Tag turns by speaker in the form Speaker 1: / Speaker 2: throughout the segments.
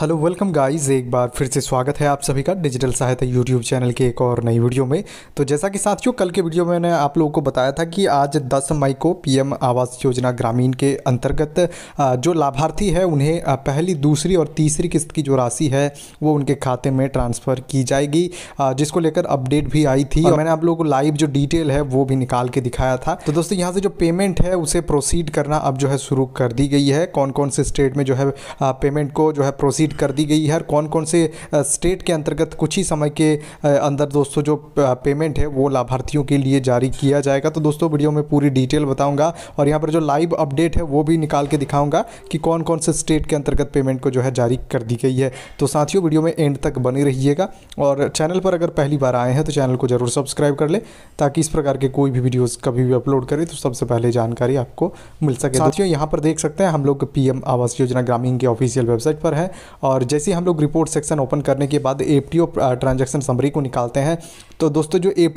Speaker 1: Hello, welcome guys. एक बार फिर से स्वागत है आप सभी का डिजिटल सहायता यूट्यूब चैनल के एक और नई वीडियो में। तो जैसा कि साथियों, कल के वीडियो में मैंने आप लोगों को बताया था कि आज 10 मई को पीएम आवास योजना ग्रामीण के अंतर्गत जो लाभार्थी है, उन्हें पहली, दूसरी और तीसरी किस्त की जो राशि है, वो उनके खाते में ट्रांसफ़र की जाएगी। जिसको लेकर अपडेट भी आई थी और मैंने आप लोगों को लाइव जो डिटेल है, वो भी निकाल के दिखाया था। तो दोस्तों, यहाँ से जो पेमेंट है, उसे प्रोसीड करना अब जो है शुरू कर दी गई है। कौन कौन से स्टेट में जो है पेमेंट को जो है प्रोसीड प्रोसीड कर दी गई है। और कौन कौन से स्टेट के अंतर्गत कुछ ही समय के अंदर दोस्तों जो पेमेंट है वो लाभार्थियों के लिए जारी किया जाएगा। तो दोस्तों वीडियो में पूरी डिटेल बताऊँगा और यहाँ पर जो लाइव अपडेट है वो भी निकाल के दिखाऊँगा कि कौन कौन से स्टेट के अंतर्गत पेमेंट को जो है जारी कर दी गई है। तो साथियों वीडियो में एंड तक बने रहिएगा और चैनल पर अगर पहली बार आए हैं तो चैनल को ज़रूर सब्सक्राइब कर ले ताकि इस प्रकार के कोई भी वीडियोज़ कभी भी अपलोड करें तो सबसे पहले जानकारी आपको मिल सके। साथियों यहाँ पर देख सकते हैं हम लोग पीएम आवास योजना ग्रामीण के ऑफिशियल वेबसाइट पर है और जैसे हम लोग रिपोर्ट सेक्शन ओपन करने के बाद ए ट्रांजेक्शन समरी को निकालते हैं तो दोस्तों जो ए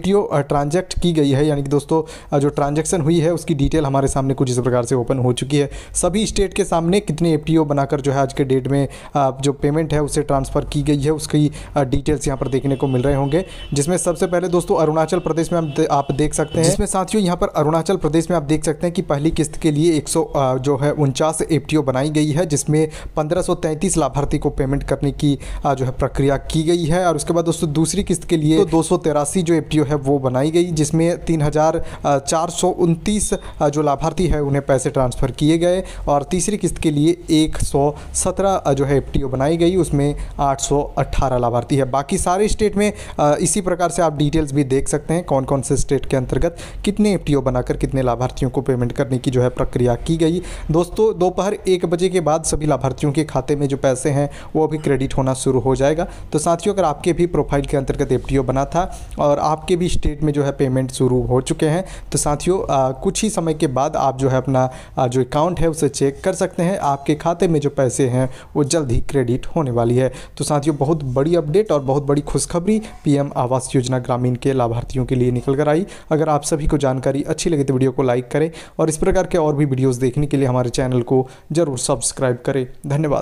Speaker 1: ट्रांजेक्ट की गई है, यानी कि दोस्तों जो ट्रांजेक्शन हुई है, उसकी डिटेल हमारे सामने कुछ इस प्रकार से ओपन हो चुकी है। सभी स्टेट के सामने कितने ए बनाकर जो है आज के डेट में जो पेमेंट है, उसे ट्रांसफ़र की गई है, उसकी डिटेल्स यहाँ पर देखने को मिल रहे होंगे। जिसमें सबसे पहले दोस्तों, अरुणाचल प्रदेश में आप देख सकते हैं। जिसमें साथियों, यहाँ पर अरुणाचल प्रदेश में आप देख सकते हैं कि पहली किस्त के लिए एक सौ जो है उनचास ए बनाई गई है, जिसमें पंद्रह लाभार्थी को पेमेंट करने की जो है प्रक्रिया की गई है। और उसके बाद दोस्तों दूसरी किस्त के लिए तो दो जो एफ़ है, वो बनाई गई, जिसमें तीन हज़ार चार सौ उनतीस जो लाभार्थी है, उन्हें पैसे ट्रांसफ़र किए गए। और तीसरी किस्त के लिए एक सौ सत्रह जो है एफटीओ बनाई गई, उसमें आठ सौ अठारह लाभार्थी है। बाकी सारे स्टेट में इसी प्रकार से आप डिटेल्स भी देख सकते हैं कौन कौन से स्टेट के अंतर्गत कितने एफटीओ बनाकर कितने लाभार्थियों को पेमेंट करने की जो है प्रक्रिया की गई। दोस्तों, दोपहर एक बजे के बाद सभी लाभार्थियों के खाते में जो पैसे हैं, वो भी क्रेडिट होना शुरू हो जाएगा। तो साथियों, अगर आपके भी प्रोफ़ाइल के अंतर्गत एफ़ बना था और आपके भी स्टेट में जो है पेमेंट शुरू हो चुके हैं तो साथियों कुछ ही समय के बाद आप जो है अपना जो अकाउंट है उसे चेक कर सकते हैं। आपके खाते में जो पैसे हैं, वो जल्द ही क्रेडिट होने वाली है। तो साथियों, बहुत बड़ी अपडेट और बहुत बड़ी खुशखबरी पीएम आवास योजना ग्रामीण के लाभार्थियों के लिए निकल कर आई। अगर आप सभी को जानकारी अच्छी लगे तो वीडियो को लाइक करें और इस प्रकार के और भी वीडियोज़ देखने के लिए हमारे चैनल को ज़रूर सब्सक्राइब करें। धन्यवाद।